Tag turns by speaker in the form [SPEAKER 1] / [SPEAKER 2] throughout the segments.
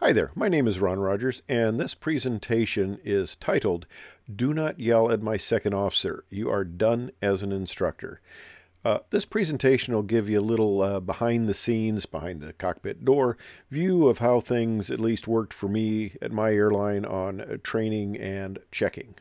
[SPEAKER 1] Hi there, my name is Ron Rogers, and this presentation is titled Do Not Yell at My Second Officer. You are done as an instructor. Uh, this presentation will give you a little uh, behind the scenes, behind the cockpit door view of how things at least worked for me at my airline on uh, training and checking.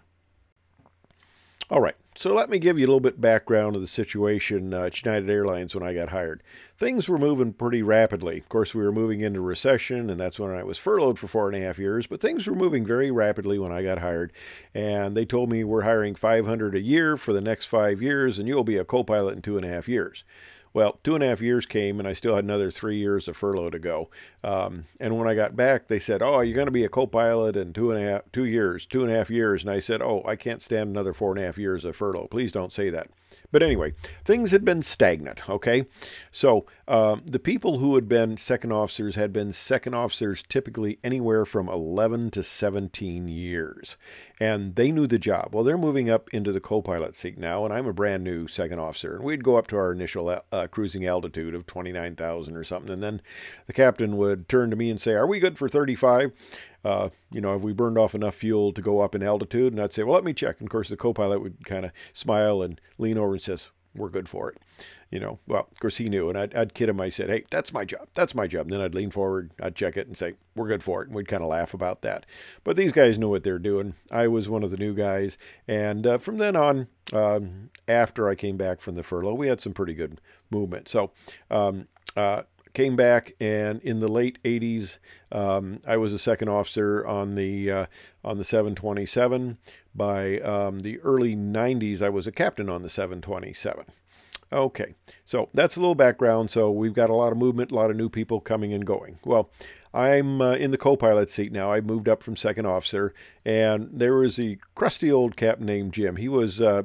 [SPEAKER 1] All right, so let me give you a little bit background of the situation uh, at United Airlines when I got hired. Things were moving pretty rapidly. Of course, we were moving into recession, and that's when I was furloughed for four and a half years. But things were moving very rapidly when I got hired, and they told me we're hiring 500 a year for the next five years, and you'll be a co-pilot in two and a half years. Well, two and a half years came, and I still had another three years of furlough to go. Um, and when I got back, they said, "Oh, you're going to be a co-pilot in two and a half, two years, two and a half years." And I said, "Oh, I can't stand another four and a half years of furlough. Please don't say that." But anyway, things had been stagnant, okay? So um, the people who had been second officers had been second officers typically anywhere from 11 to 17 years. And they knew the job. Well, they're moving up into the co pilot seat now, and I'm a brand new second officer. And we'd go up to our initial uh, cruising altitude of 29,000 or something. And then the captain would turn to me and say, Are we good for 35? Uh, you know, have we burned off enough fuel to go up in altitude? And I'd say, well, let me check. And of course, the co-pilot would kind of smile and lean over and says, we're good for it. You know, well, of course he knew, and I'd, I'd kid him. I said, "Hey, that's my job. That's my job." And then I'd lean forward, I'd check it, and say, "We're good for it," and we'd kind of laugh about that. But these guys knew what they're doing. I was one of the new guys, and uh, from then on, um, after I came back from the furlough, we had some pretty good movement. So, um, uh, came back, and in the late 80s, um, I was a second officer on the uh, on the 727. By um, the early 90s, I was a captain on the 727. Okay, so that's a little background. So we've got a lot of movement, a lot of new people coming and going. Well, I'm uh, in the co-pilot seat now. I moved up from second officer, and there was a crusty old captain named Jim. He was uh,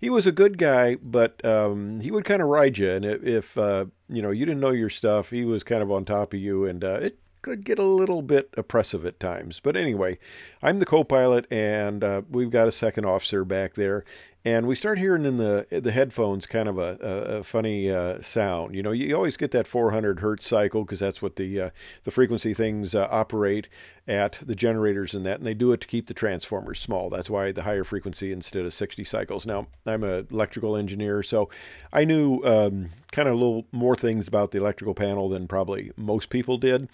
[SPEAKER 1] he was a good guy, but um, he would kind of ride you, and if, uh, you know you didn't know your stuff, he was kind of on top of you, and uh, it could get a little bit oppressive at times. But anyway, I'm the co-pilot, and uh, we've got a second officer back there, and we start hearing in the the headphones kind of a, a, funny uh, sound. You know, you always get that 400 hertz cycle because that's what the uh, the frequency things uh, operate at the generators and that, and they do it to keep the transformers small. That's why the higher frequency instead of 60 cycles. Now, I'm an electrical engineer, so I knew um, kind of a little more things about the electrical panel than probably most people did.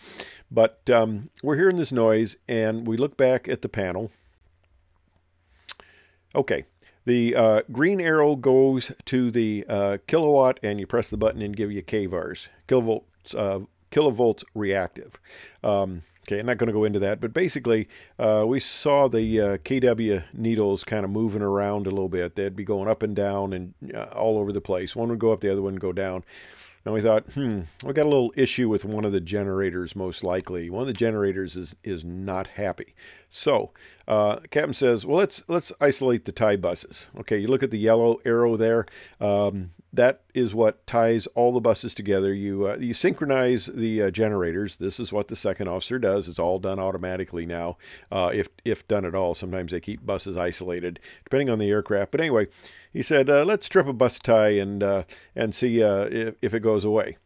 [SPEAKER 1] But um, we're hearing this noise, and we look back at the panel. Okay, the uh, green arrow goes to the uh, kilowatt, and you press the button and give you kVARs, kilovolts, uh, kilovolts reactive. Um, okay, I'm not going to go into that, but basically, uh, we saw the uh, KW needles kind of moving around a little bit. They'd be going up and down and uh, all over the place. One would go up, the other one would go down. And we thought, hmm, we got a little issue with one of the generators, most likely. One of the generators is is not happy. So, uh, captain says, well, let's let's isolate the tie buses. Okay, you look at the yellow arrow there. Um, that is what ties all the buses together. You uh, you synchronize the uh, generators. This is what the second officer does. It's all done automatically now, uh, if if done at all. Sometimes they keep buses isolated, depending on the aircraft. But anyway, he said, uh, let's strip a bus tie and uh, and see uh, if, if it goes away.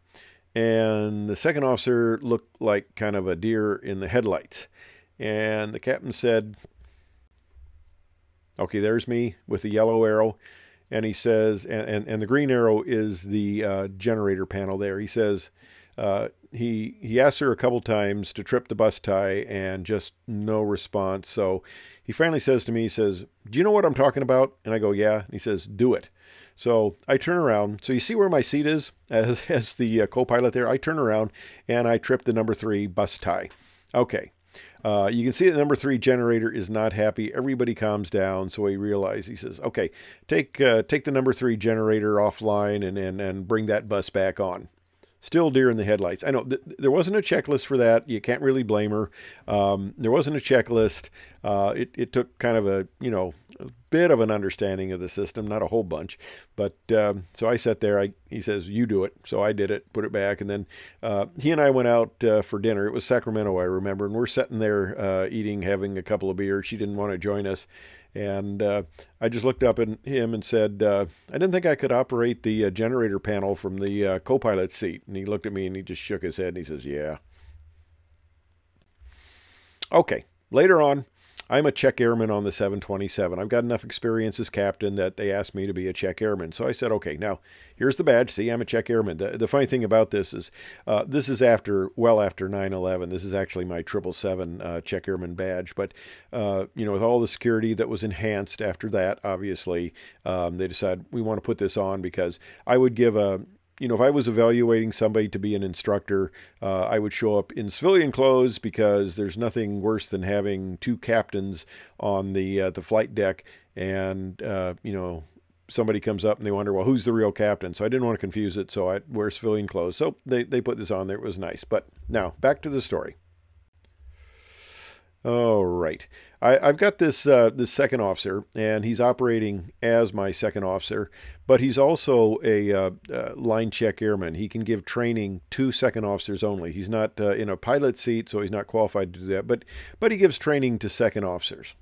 [SPEAKER 1] And the second officer looked like kind of a deer in the headlights. And the captain said, okay, there's me with the yellow arrow. And he says, and, and, and the green arrow is the uh, generator panel there. He says, uh, he he asked her a couple times to trip the bus tie and just no response. So he finally says to me, he says, "Do you know what I'm talking about?" And I go, "Yeah." And he says, "Do it." So I turn around. So you see where my seat is as as the uh, co-pilot there. I turn around and I trip the number three bus tie. Okay. Uh, you can see the number three generator is not happy. Everybody calms down, so he realizes he says, "Okay, take uh, take the number three generator offline and, and and bring that bus back on." Still deer in the headlights. I know th- there wasn't a checklist for that. You can't really blame her. Um, there wasn't a checklist. Uh, it, it took kind of a, you know, a bit of an understanding of the system, not a whole bunch. But um, so I sat there. I, he says, you do it. So I did it, put it back. And then uh, he and I went out uh, for dinner. It was Sacramento, I remember. And we're sitting there uh, eating, having a couple of beers. She didn't want to join us. And uh, I just looked up at him and said, uh, I didn't think I could operate the uh, generator panel from the uh, co pilot seat. And he looked at me and he just shook his head and he says, Yeah. Okay, later on, I'm a check airman on the 727. I've got enough experience as captain that they asked me to be a check airman. So I said, okay, now here's the badge. See, I'm a check airman. The, the funny thing about this is uh, this is after, well after 9-11. This is actually my 777 uh, check airman badge. But, uh, you know, with all the security that was enhanced after that, obviously, um, they decided we want to put this on because I would give a you know, if I was evaluating somebody to be an instructor, uh, I would show up in civilian clothes because there's nothing worse than having two captains on the uh, the flight deck, and uh, you know, somebody comes up and they wonder, well, who's the real captain? So I didn't want to confuse it, so I wear civilian clothes. So they they put this on there. It was nice. But now back to the story. All right. I, have got this uh, this second officer, and he's operating as my second officer, but he's also a uh, uh, line check airman. He can give training to second officers only. He's not uh, in a pilot seat, so he's not qualified to do that, but, but he gives training to second officers.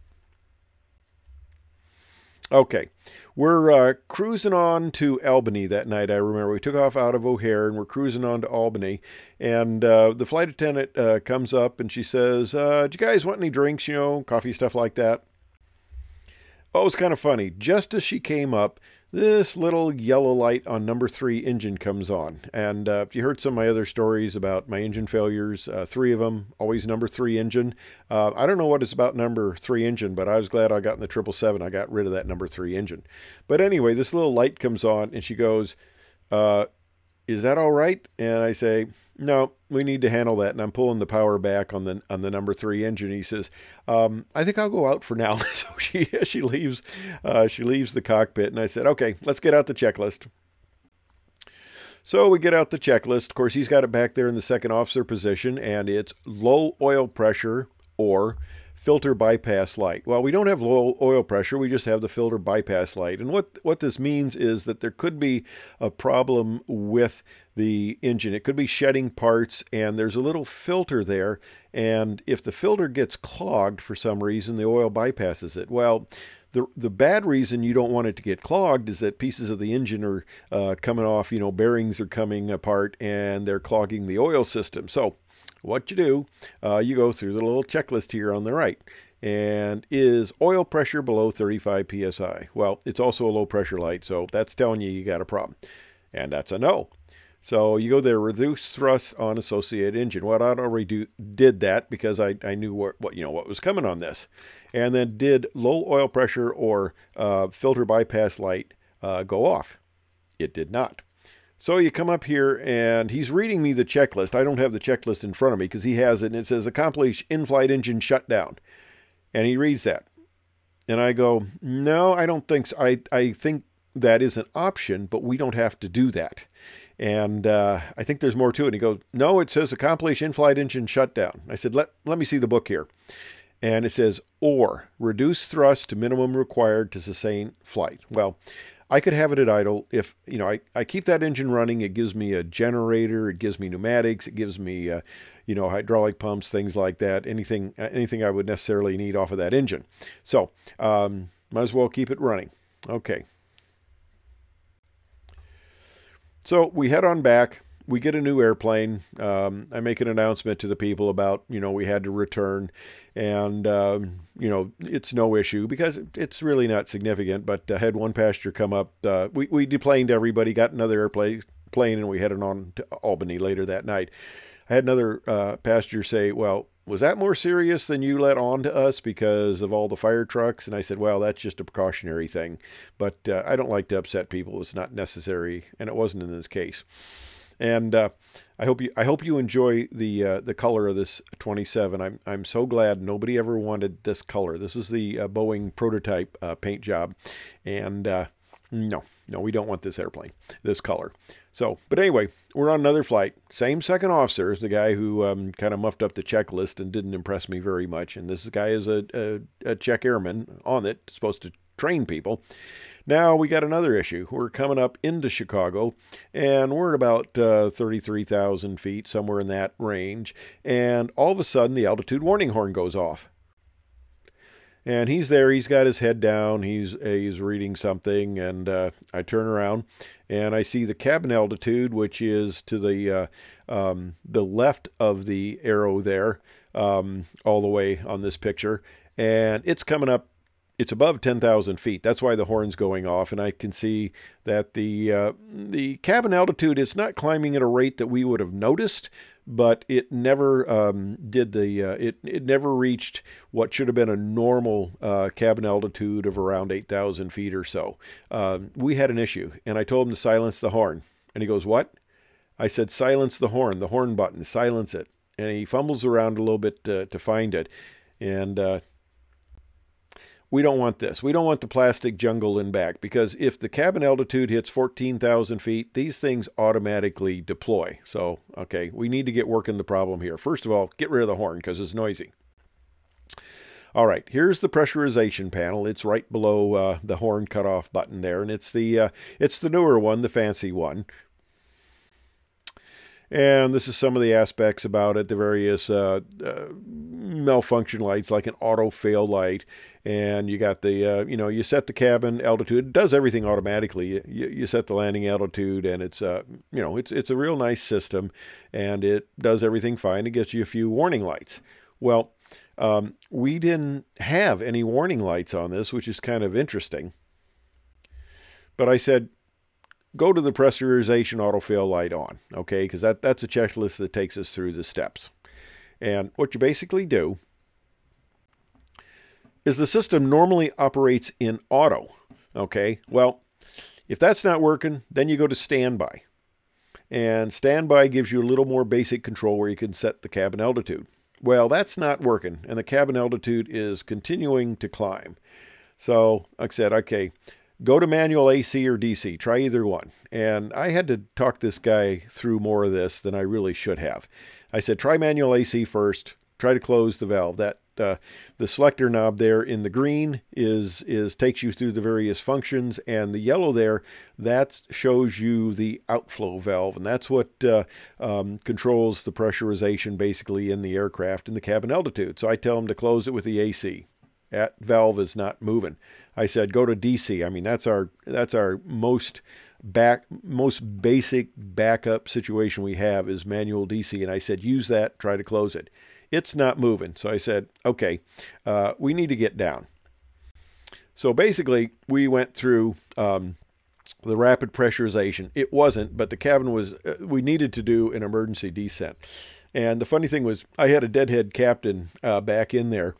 [SPEAKER 1] Okay, we're uh, cruising on to Albany that night. I remember we took off out of O'Hare and we're cruising on to Albany. And uh, the flight attendant uh, comes up and she says, uh, "Do you guys want any drinks? You know, coffee stuff like that." Oh, it's kind of funny. Just as she came up, this little yellow light on number three engine comes on. And uh, if you heard some of my other stories about my engine failures, uh, three of them, always number three engine. Uh, I don't know what it's about number three engine, but I was glad I got in the 777. I got rid of that number three engine. But anyway, this little light comes on and she goes, uh, is that all right? And I say, no, we need to handle that. And I'm pulling the power back on the on the number three engine. He says, um, I think I'll go out for now. so she she leaves uh, she leaves the cockpit, and I said, okay, let's get out the checklist. So we get out the checklist. Of course, he's got it back there in the second officer position, and it's low oil pressure or filter bypass light. Well, we don't have low oil pressure, we just have the filter bypass light. And what, what this means is that there could be a problem with the engine. It could be shedding parts, and there's a little filter there. And if the filter gets clogged for some reason, the oil bypasses it. Well, the the bad reason you don't want it to get clogged is that pieces of the engine are uh, coming off. You know, bearings are coming apart, and they're clogging the oil system. So what you do, uh, you go through the little checklist here on the right. And is oil pressure below 35 psi? Well, it's also a low pressure light, so that's telling you you got a problem. And that's a no. So you go there, reduce thrust on associated engine. Well, I'd already do, did that because I, I knew what, what you know what was coming on this, and then did low oil pressure or uh, filter bypass light uh, go off? It did not. So you come up here and he's reading me the checklist. I don't have the checklist in front of me because he has it and it says accomplish in-flight engine shutdown. And he reads that. And I go, no, I don't think so. I, I think that is an option, but we don't have to do that. And uh, I think there's more to it. And he goes, no, it says accomplish in-flight engine shutdown. I said, let, let me see the book here. And it says, or reduce thrust to minimum required to sustain flight. Well, I could have it at idle if, you know, I, I keep that engine running. It gives me a generator. It gives me pneumatics. It gives me, uh, you know, hydraulic pumps, things like that. Anything, uh, anything I would necessarily need off of that engine. So, um, might as well keep it running. Okay. So we head on back we get a new airplane. Um, I make an announcement to the people about, you know, we had to return. And, um, you know, it's no issue because it's really not significant. But I had one passenger come up. Uh, we, we deplaned everybody, got another airplane, plane, and we headed on to Albany later that night. I had another uh, passenger say, well, was that more serious than you let on to us because of all the fire trucks? And I said, well, that's just a precautionary thing. But uh, I don't like to upset people. It's not necessary, and it wasn't in this case. And uh, I hope you I hope you enjoy the uh, the color of this 27. I'm I'm so glad nobody ever wanted this color. This is the uh, Boeing prototype uh, paint job, and uh, no, no, we don't want this airplane this color. So, but anyway, we're on another flight. Same second officer as the guy who um, kind of muffed up the checklist and didn't impress me very much. And this guy is a, a, a check airman on it, supposed to train people. Now we got another issue. We're coming up into Chicago, and we're at about uh, 33,000 feet, somewhere in that range. And all of a sudden, the altitude warning horn goes off. and he's there. He's got his head down. He's he's reading something, and uh, I turn around and I see the cabin altitude, which is to the uh, um, the left of the arrow there, um, all the way on this picture, and it's coming up. It's above 10,000 feet. That's why the horn's going off, and I can see that the uh, the cabin altitude is not climbing at a rate that we would have noticed, but it never um, did the uh, it it never reached what should have been a normal uh, cabin altitude of around 8,000 feet or so. Um, we had an issue, and I told him to silence the horn, and he goes, "What?" I said, "Silence the horn, the horn button, silence it." And he fumbles around a little bit to, to find it, and uh, we don't want this. We don't want the plastic jungle in back because if the cabin altitude hits 14,000 feet, these things automatically deploy. So, okay, we need to get working the problem here. First of all, get rid of the horn because it's noisy. All right, here's the pressurization panel. It's right below uh, the horn cutoff button there, and it's the uh, it's the newer one, the fancy one. And this is some of the aspects about it, the various uh, uh, malfunction lights, like an auto fail light. And you got the, uh, you know, you set the cabin altitude. It does everything automatically. You, you set the landing altitude, and it's, uh, you know, it's it's a real nice system, and it does everything fine. It gives you a few warning lights. Well, um, we didn't have any warning lights on this, which is kind of interesting. But I said, go to the pressurization auto fail light on, okay? Because that, that's a checklist that takes us through the steps. And what you basically do is the system normally operates in auto, okay? Well, if that's not working, then you go to standby. And standby gives you a little more basic control where you can set the cabin altitude. Well, that's not working, and the cabin altitude is continuing to climb. So, like I said, okay, go to manual AC or DC. Try either one. And I had to talk this guy through more of this than I really should have. I said, try manual AC first. Try to close the valve. That uh, the selector knob there in the green is is takes you through the various functions, and the yellow there that shows you the outflow valve, and that's what uh, um, controls the pressurization basically in the aircraft in the cabin altitude. So I tell them to close it with the AC. That valve is not moving. I said go to DC. I mean that's our that's our most back most basic backup situation we have is manual DC, and I said use that. Try to close it. It's not moving. So I said okay, uh, we need to get down. So basically, we went through. Um, the rapid pressurization. It wasn't, but the cabin was, uh, we needed to do an emergency descent. And the funny thing was, I had a deadhead captain uh, back in there,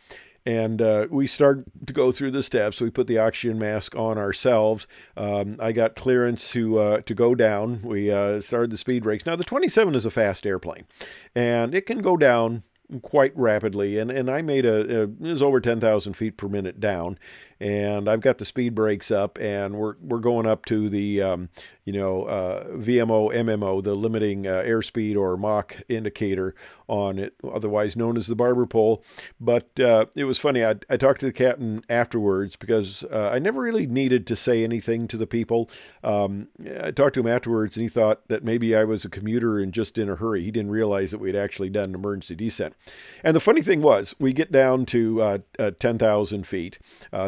[SPEAKER 1] and uh, we started to go through the steps. We put the oxygen mask on ourselves. Um, I got clearance to uh, to go down. We uh, started the speed brakes. Now the 27 is a fast airplane, and it can go down quite rapidly. And, and I made a, a it was over 10,000 feet per minute down, and I've got the speed brakes up, and we're we're going up to the um, you know uh, VMO MMO, the limiting uh, airspeed or Mach indicator on it, otherwise known as the barber pole. But uh, it was funny. I, I talked to the captain afterwards because uh, I never really needed to say anything to the people. Um, I talked to him afterwards, and he thought that maybe I was a commuter and just in a hurry. He didn't realize that we had actually done an emergency descent. And the funny thing was, we get down to uh, uh, 10,000 feet,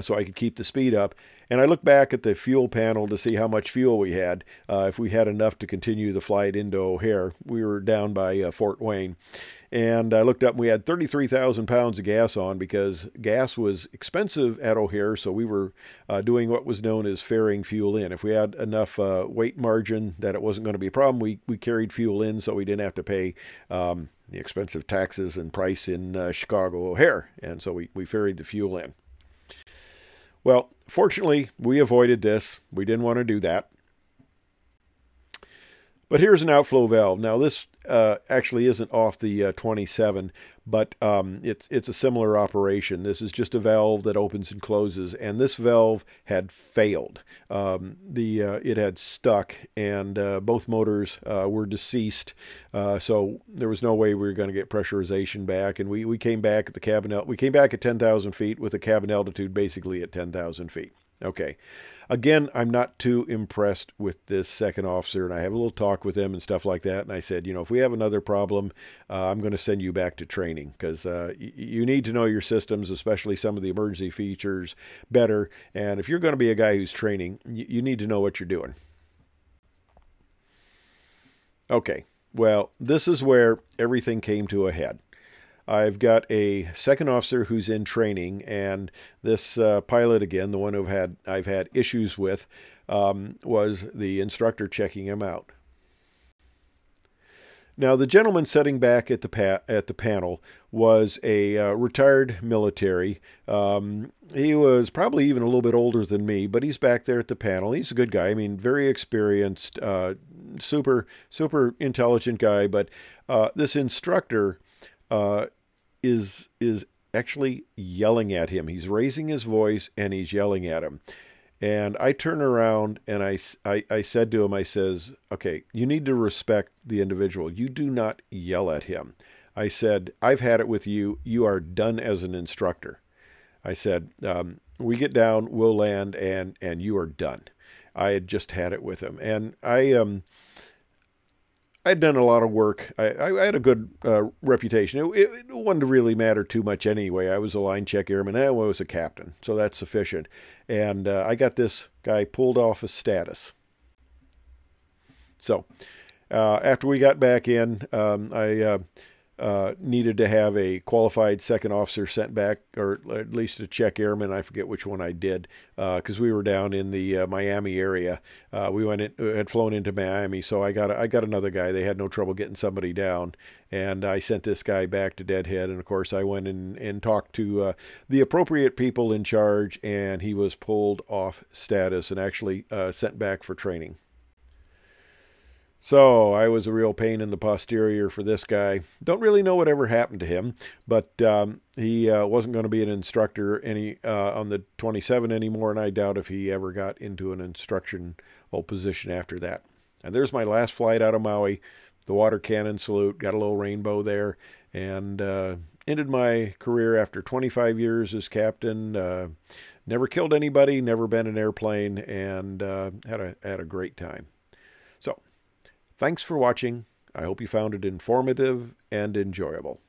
[SPEAKER 1] so I I could keep the speed up. And I looked back at the fuel panel to see how much fuel we had, uh, if we had enough to continue the flight into O'Hare. We were down by uh, Fort Wayne. And I looked up and we had 33,000 pounds of gas on because gas was expensive at O'Hare, so we were uh, doing what was known as ferrying fuel in. If we had enough uh, weight margin that it wasn't going to be a problem, we, we carried fuel in so we didn't have to pay um, the expensive taxes and price in uh, Chicago O'Hare. And so we, we ferried the fuel in. Well, fortunately, we avoided this. We didn't want to do that. But here's an outflow valve. Now this uh, actually isn't off the uh, 27, but um, it's it's a similar operation. This is just a valve that opens and closes, and this valve had failed. Um, the uh, it had stuck, and uh, both motors uh, were deceased. Uh, so there was no way we were going to get pressurization back, and we we came back at the cabin. We came back at 10,000 feet with a cabin altitude basically at 10,000 feet. Okay. Again, I'm not too impressed with this second officer, and I have a little talk with him and stuff like that. And I said, you know, if we have another problem, uh, I'm going to send you back to training because uh, y- you need to know your systems, especially some of the emergency features, better. And if you're going to be a guy who's training, y- you need to know what you're doing. Okay, well, this is where everything came to a head. I've got a second officer who's in training, and this uh, pilot again, the one who had I've had issues with, um, was the instructor checking him out. Now, the gentleman sitting back at the at the panel was a uh, retired military. Um, he was probably even a little bit older than me, but he's back there at the panel. He's a good guy. I mean, very experienced, uh, super super intelligent guy. But uh, this instructor uh, is is actually yelling at him. He's raising his voice and he's yelling at him. And I turn around and I, I, I said to him, I says, okay, you need to respect the individual. You do not yell at him. I said, I've had it with you. You are done as an instructor. I said, um, we get down, we'll land, and and you are done. I had just had it with him, and I um, I'd done a lot of work. I, I had a good uh, reputation. It, it, it, wouldn't really matter too much anyway. I was a line check airman. And I was a captain, so that's sufficient. And uh, I got this guy pulled off his status. So uh, after we got back in, um, I uh, needed to have a qualified second officer sent back, or at least a check airman. I forget which one I did, because uh, we were down in the uh, Miami area. Uh, we went in, had flown into Miami, so I got a, I got another guy. They had no trouble getting somebody down, and I sent this guy back to Deadhead. And of course, I went in and talked to uh, the appropriate people in charge, and he was pulled off status and actually sent back for training. So I was a real pain in the posterior for this guy. Don't really know whatever happened to him, but um, he uh, wasn't going to be an instructor any uh, on the 27 anymore, and I doubt if he ever got into an instructional position after that. And there's my last flight out of Maui, the water cannon salute, got a little rainbow there, and uh, ended my career after 25 years as captain. Uh, never killed anybody, never been an airplane, and uh, had a had a great time. Thanks for watching. I hope you found it informative and enjoyable.